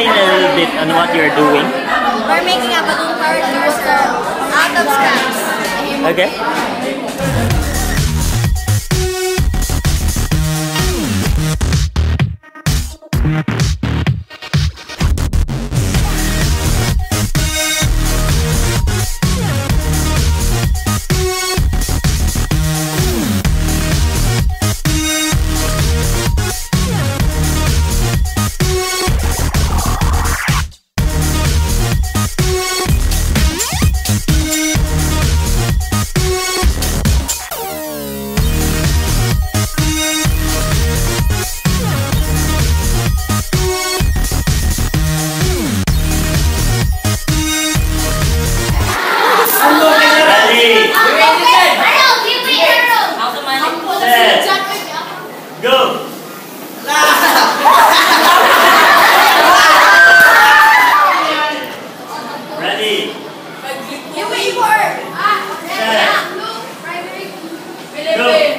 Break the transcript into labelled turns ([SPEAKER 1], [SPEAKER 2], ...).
[SPEAKER 1] explain a little bit on what you're doing? We're making a balloon powered coaster out of scraps. Okay. The wayward. Ah, Luke. Felipe.